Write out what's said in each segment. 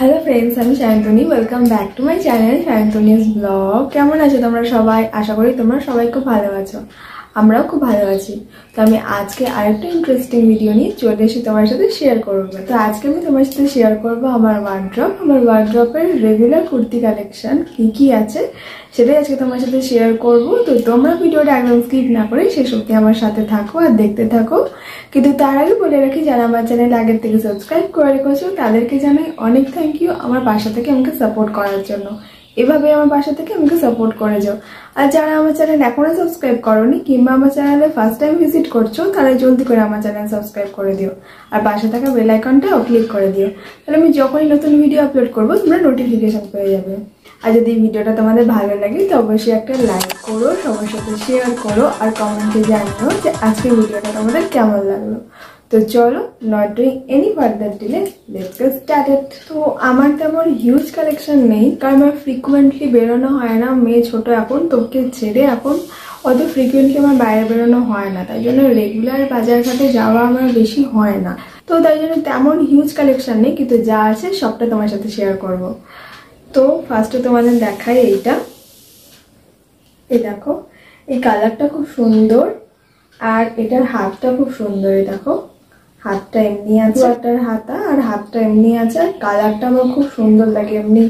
আমি Sayantani welcome back to my channel Sayantani's blog কেমন আছো তোমরা সবাই? আশা করি তোমরা সবাই খুব ভালো আছো। আমরাও খুব ভালো আছি। তো আমি আজকে আরেকটা ইন্টারেস্টিং ভিডিও নিয়ে চলে এসে তোমার সাথে শেয়ার করব। তো আজকে আমি তোমার সাথে শেয়ার করব আমার ওয়ার্ড্রপ আমার ওয়ার্ড্রপের রেগুলার কুর্তি কালেকশন কি কি আছে সেটাই আজকে তোমার সাথে শেয়ার করব। তো তোমরা ভিডিওটা একদম স্কিপ না করে শেষ অব্দি আমার সাথে থাকো আর দেখতে থাকো। কিন্তু তার আগে বলে রাখি, যারা আমার চ্যানেল আগের থেকে সাবস্ক্রাইব করে রেখেছো, তাদেরকে জানাই অনেক থ্যাংক ইউ আমার বাসা থেকে আমাকে সাপোর্ট করার জন্য। এভাবে আমার বাসা থেকে আমাকে সাপোর্ট করে যাও। আর যারা আমার চ্যানেল এখনও সাবস্ক্রাইব করোনি কিংবা আমার চ্যানেলে ফার্স্ট টাইম ভিজিট করছ তারা জলদি করে আমার চ্যানেল সাবস্ক্রাইব করে দিও। আর পাশে থাকা বেল আইকনটাও ক্লিক করে দিও। তাহলে আমি যখনই নতুন ভিডিও আপলোড করব, তোমরা নোটিফিকেশন পেয়ে যাবে। আর যদি ভিডিওটা তোমাদের ভালো লাগে, তো অবশ্যই একটা লাইক করো, সবার সাথে শেয়ার করো, আর কমেন্টে জানিও যে আজকের ভিডিওটা তোমাদের কেমন লাগল। তো চলো not doing any further delay let's started তো আমার তেমন হিউজ কালেকশন নেই, কারণ আমার ফ্রিকুয়েন্টলি বেরোনো হয় না মেয়ে ছোট এখন তোকে ছেড়ে এখন অত ফ্রিকুয়েন্টলি আমার বাইরে বেরোনো হয় না, তাই জন্য রেগুলার বাজারঘাটে যাওয়া আমার বেশি হয় না। তো তাই জন্য তেমন হিউজ কালেকশন নেই, কিন্তু যা আছে সবটা তোমার সাথে শেয়ার করব। তো ফার্স্টে তোমাদের দেখাই এইটা। এই দেখো, এই কালারটা খুব সুন্দর, আর এটার হাতটা খুব সুন্দর দেখো। হাতটা এমনি আছে। একটার হাতা আর হাতটা এমনি আছে আর কালারটা আমার খুব সুন্দর লাগে। এমনি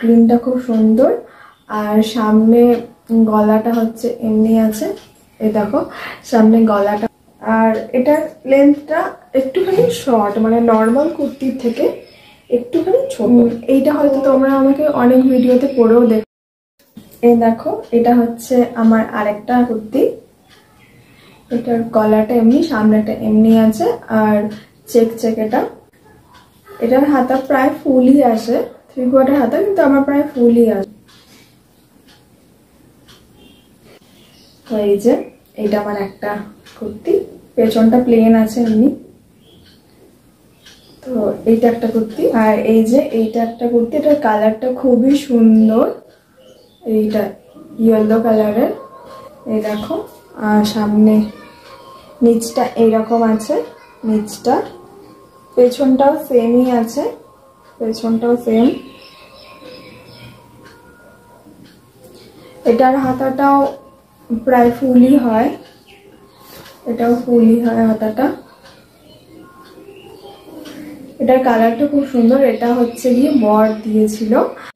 গ্রিনটা খুব সুন্দর। আর সামনে গলাটা হচ্ছে এমনি আছে। এই দেখো সামনে গলাটা। আর এটার লেন্থটা একটুখানি শর্ট মানে নর্মাল কুর্তির থেকে একটুখানি ছোট। এইটা হয়তো তোমরা আমাকে অনেক ভিডিওতে পরেও দেখ এই দেখো এটা হচ্ছে আমার আরেকটা কুর্তি। এটার গলাটা এমনি, সামনেটা এমনি আছে, আর চেক চেক এটা। এটার হাতা প্রায় ফুলই আসে থ্রি কোয়ার্টার হাতা, কিন্তু আমার প্রায় ফুলই আসে। এই যে এটা আমার একটা কুর্তি, পেছনটা প্লেন আছে এমনি। তো এইটা একটা কুর্তি, আর এই যে এইটা একটা কুর্তি, এটার কালারটা খুবই সুন্দর। এইটা ইয়েলো কালারের এই দেখো, আর সামনে নিচটা এইরকম আছে, নিচটা। পেছনটাও সেমই আছে, পেছনটাও সেম এটার হাতাটাও প্রায় ফুলই হয়, এটাও ফুলই হয় হাতাটা। এটার কালারটা খুব সুন্দর, এটা হচ্ছে গিয়ে বর দিয়েছিল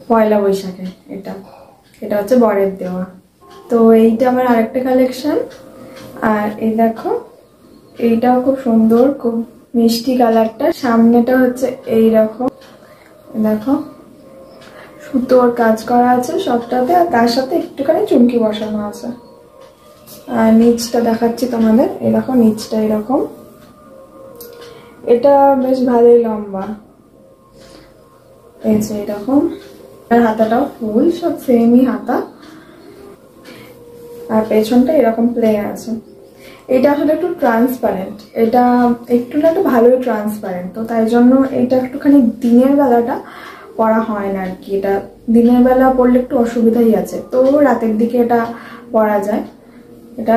পয়লা বৈশাখে, এটা। এটা হচ্ছে বরের দেওয়া। তো এইটা আমার আরেকটা কালেকশন আর এই দেখো এইটাও খুব সুন্দর, খুব মিষ্টি কালারটা। সামনেটা হচ্ছে এই রকম দেখো, সুতোর কাজ করা আছে সবটাতে, আর তার সাথে একটুখানি চুমকি বসানো আছে। আর নিচটা দেখাচ্ছি তোমাদের। এই দেখো, নিচটা এরকম। এটা বেশ ভালোই লম্বা। এই যে এরকম। আর হাতাটাও ফুল, সব সেমই হাতা। আর পেছনটা এরকম প্লেন আছে। এটা আসলে একটু ট্রান্সপারেন্ট এটা একটু না একটু ভালোই ট্রান্সপারেন্ট তো তাই জন্য এটা একটুখানি দিনের বেলাটা পরা হয় না আর কি এটা দিনের বেলা পরলে একটু অসুবিধাই আছে। তো রাতের দিকে এটা পরা যায়। এটা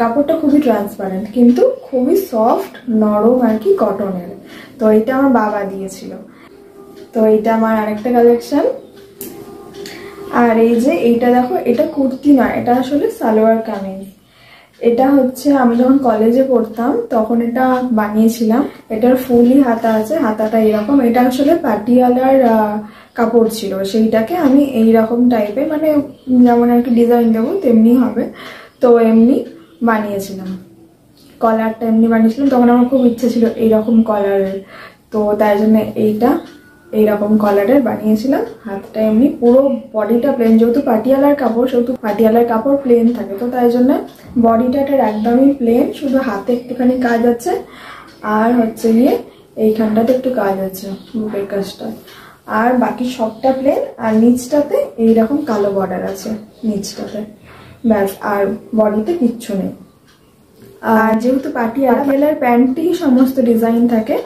কাপড়টা খুবই ট্রান্সপারেন্ট কিন্তু খুবই সফট নরম আর কি কটনের তো এটা আমার বাবা দিয়েছিল। তো এটা আমার আরেকটা কালেকশন আর এই যে এইটা দেখো, এটা কুর্তি নয় এটা আসলে সালোয়ার কামিজ। এটা হচ্ছে আমি যখন কলেজে পড়তাম, তখন এটা বানিয়েছিলাম। এটার ফুলই হাতা আছে, হাতাটা এরকম। এটা আসলে পাটিয়ালার কাপড় ছিল। সেইটাকে আমি এই রকম টাইপের মানে যেমন আর কি ডিজাইন দেবো, তেমনি হবে। তো এমনি বানিয়েছিলাম। কলারটা এমনি বানিয়েছিলাম। তখন আমার খুব ইচ্ছে ছিল এইরকম কলারের তো তাই জন্য এইটা এইরকম কলারের বানিয়েছিলাম। হাতটা এমনি পুরো বডিটা প্লেন যেহেতু পাটিয়ালার কাপড়, সেহেতু পাটিয়ালার কাপড় প্লেন থাকে। তো তাই জন্য বডিটাটার একদমই প্লেন শুধু হাতে একটুখানি কাজ আছে। আর হচ্ছে গিয়ে এইখানটাতে একটু কাজ আছে বুকের কাজটা। আর বাকি সবটা প্লেন আর নিচটাতে এইরকম কালো বর্ডার আছে, নিচটাতে। ব্যাস, আর বডিতে কিচ্ছু নেই। আর যেহেতু পাটি আটিয়ালার প্যান্টই সমস্ত ডিজাইন থাকে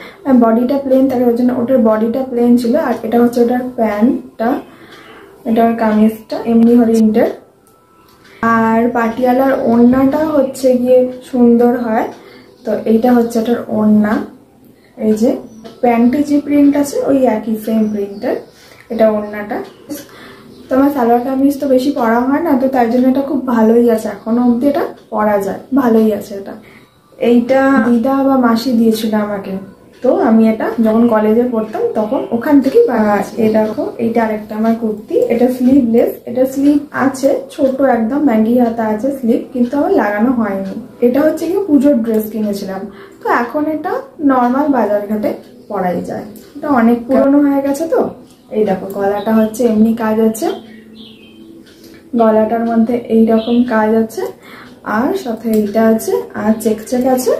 বডিটা প্লেন থাকে ওই জন্য ওটার বডিটা প্লেন ছিল, আর এটা হচ্ছে ওটার প্যান্টটা, এটার কামিজটা, এমনি হরিণটার। আর পাটিয়ালার ওড়নাটা হচ্ছে গিয়ে সুন্দর হয়, তো এইটা হচ্ছে ওটার ওড়না। এই যে, প্যান্টে যে প্রিন্ট আছে, ওই একই সেম প্রিন্টের এটা ওড়নাটা। তো আমার সালোয়ার কামিজ তো বেশি পরা হয় না তো তাই জন্য এটা খুব ভালোই আছে। এখনও অবধি এটা পরা যায় ভালোই আছে এটা। এইটা দিদা বা মাসি দিয়েছিল আমাকে। তো আমি এটা যখন কলেজে পড়তাম তখন ওখান থেকে এই দেখো এইটা আরেকটা আমার কুর্তি। এটা স্লিভলেস এটা স্লিভ আছে ছোট একদম ম্যাগি হাতা আছে স্লিভ কিন্তু আমার লাগানো হয়নি। এটা হচ্ছে কি পুজোর ড্রেস কিনেছিলাম। তো এখন এটা নর্মাল বাজার ঘাটে পরাই যায়। এটা অনেক পুরনো হয়ে গেছে তো। এই দেখো, গলাটা হচ্ছে এমনি কাজ আছে। গলাটার মধ্যে এই রকম কাজ আছে। আর সাথে এইটা আছে, আর চেক চেক আছে।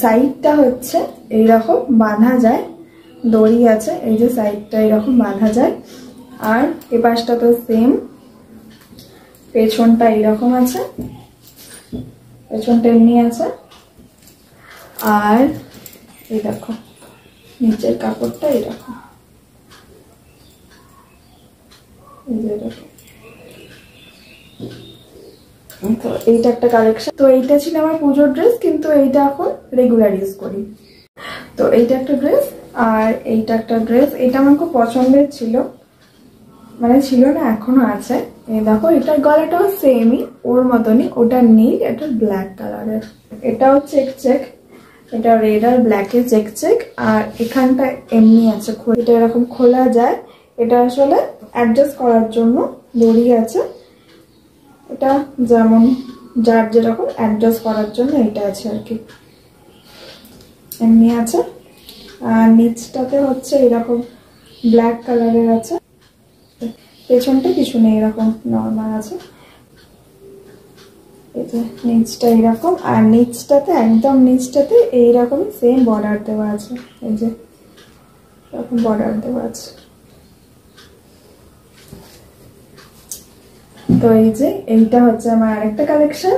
সাইডটা হচ্ছে এই রকম বাঁধা যায়, দড়ি আছে, এই যে সাইডটা এইরকম বাঁধা যায়। আর এ পাশটা তো সেম পেছনটা এইরকম আছে, পেছনটা এমনি আছে। আর এই দেখো, নিচের কাপড়টা এরকম এই যে এরকম তো এইটা একটা কালেকশন তো এইটা ছিল আমার পুজোর ড্রেস কিন্তু এইটা এখন রেগুলার ইউজ করি। তো এইটা একটা ড্রেস আর এইটা একটা ড্রেস এটা আমার খুব পছন্দের ছিল। মানে ছিল না, এখনও আছে। দেখো, এটার গলাটাও সেমই ওর মতনই। ওটা নীল, এটা ব্ল্যাক কালারের এটাও চেক চেক এটা রেড আর ব্ল্যাকে চেক চেক আর এখানটা এমনি আছে এটা এরকম খোলা যায়। এটা আসলে অ্যাডজাস্ট করার জন্য দড়ি আছে। এটা যেমন যার যেরকম অ্যাডজাস্ট করার জন্য এটা আছে আর কি। এমনি আছে। আর নিচটাতে হচ্ছে এরকম ব্ল্যাক কালারের আছে। পেছনটা কিছু নেই, এরকম নর্মাল আছে। যে নিচটা এরকম, আর নিচটাতে, একদম নিচটাতে এইরকম সেম বর্ডার দেওয়া আছে। এই যে এরকম বর্ডার দেওয়া আছে। তো এই যে এইটা হচ্ছে আমার আরেকটা কালেকশন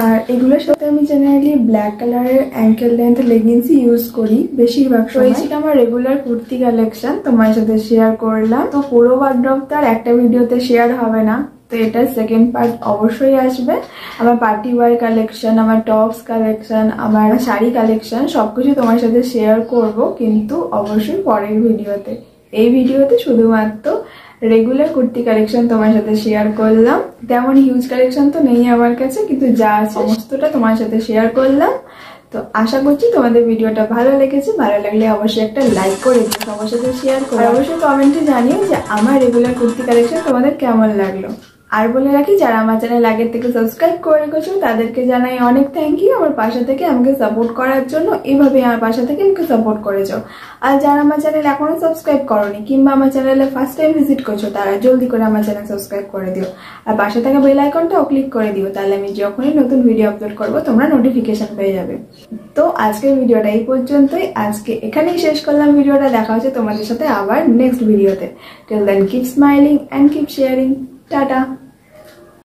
আর এগুলোর সাথে আমি জেনারেলি ব্ল্যাক কালারের অ্যাঙ্কেল লেন্থ লেগিংসই ইউজ করি বেশিরভাগ সময়। ছিল আমার রেগুলার কুর্তি কালেকশন তোমার সাথে শেয়ার করলাম। তো পুরো ওয়ার্ড্রপ তো একটা ভিডিওতে শেয়ার হবে না। তো এটার সেকেন্ড পার্ট অবশ্যই আসবে। আমার পার্টি ওয়ার কালেকশন আমার টপস কালেকশন আমার শাড়ি কালেকশন সবকিছু তোমার সাথে শেয়ার করব। কিন্তু অবশ্যই পরের ভিডিওতে। এই ভিডিওতে শুধুমাত্র রেগুলার কুর্তি কালেকশন তোমার সাথে শেয়ার করলাম। তেমন হিউজ কালেকশন তো নেই আমার কাছে, কিন্তু যা সমস্তটা তোমার সাথে শেয়ার করলাম। তো আশা করছি তোমাদের ভিডিওটা ভালো লেগেছে। ভালো লাগলে অবশ্যই একটা লাইক করে দিও, সবার সাথে শেয়ার করে। অবশ্যই কমেন্টে জানিও যে আমার রেগুলার কুর্তি কালেকশন তোমাদের কেমন লাগল। আর বলে রাখি, যারা আমার চ্যানেল আগের থেকে সাবস্ক্রাইব করে রেখেছো, তাদেরকে জানাই অনেক থ্যাংক ইউ আমার পাশে থেকে আমাকে সাপোর্ট করার জন্য। এভাবে আমার পাশে থেকে আমাকে সাপোর্ট করেছ আর যারা আমার চ্যানেল এখনও সাবস্ক্রাইব করনি, কিংবা আমার চ্যানেলে ফার্স্ট টাইম ভিজিট করছ, তারা জলদি করে আমার চ্যানেল সাবস্ক্রাইব করে দিও। আর পাশে থাকা বেল আইকনটাও ক্লিক করে দিও, তাহলে আমি যখনই নতুন ভিডিও আপলোড করব, তোমরা নোটিফিকেশন পেয়ে যাবে। তো আজকের ভিডিওটা এই পর্যন্তই। আজকে এখানেই শেষ করলাম ভিডিওটা, দেখা হচ্ছে তোমাদের সাথে আবার নেক্সট ভিডিওতে till then keep smiling and keep sharing tata.